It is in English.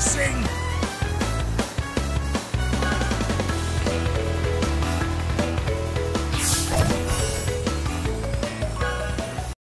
racing?